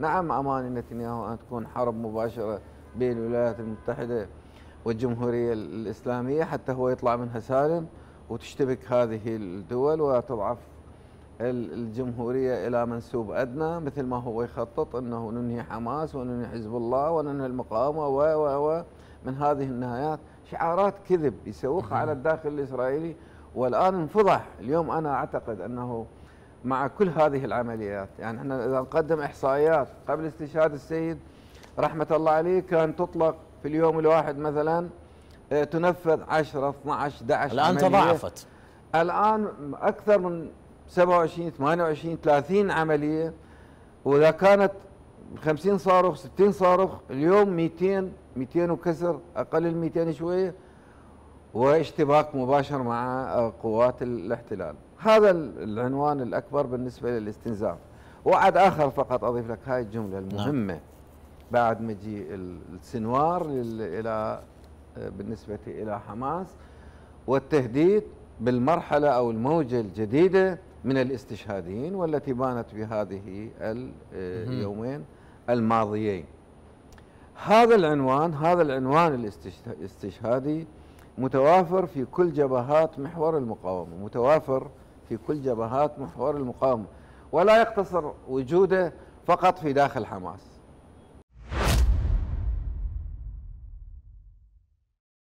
نعم أماني نتنياهو أن تكون حرب مباشرة بين الولايات المتحدة والجمهورية الإسلامية حتى هو يطلع منها سالم وتشتبك هذه الدول وتضعف الجمهورية إلى منسوب أدنى مثل ما هو يخطط أنه ننهي حماس وننهي حزب الله وننهي المقاومة و و و من هذه النهايات. شعارات كذب يسوقها على الداخل الإسرائيلي والآن انفضح. اليوم أنا أعتقد أنه مع كل هذه العمليات. يعني إحنا إذا نقدم إحصائيات قبل استشهاد السيد رحمة الله عليه كان تطلق في اليوم الواحد مثلا آه، تنفذ 10 12 11 الآن تضاعفت. الآن أكثر من 27 28 30 عملية. وإذا كانت 50 صاروخ 60 صاروخ اليوم 200 200 وكسر أقل من 200 شوية واشتباك مباشر مع قوات الاحتلال. هذا العنوان الأكبر بالنسبة للاستنزاف. وعد آخر فقط أضيف لك هاي الجملة المهمة. نعم. بعد مجيء السنوار إلى بالنسبة إلى حماس والتهديد بالمرحلة أو الموجة الجديدة من الاستشهاديين والتي بانت في هذه اليومين الماضيين. هذا العنوان هذا العنوان الاستشهادي متوافر في كل جبهات محور المقاومة متوافر في كل جبهات محور المقاومة ولا يقتصر وجوده فقط في داخل حماس.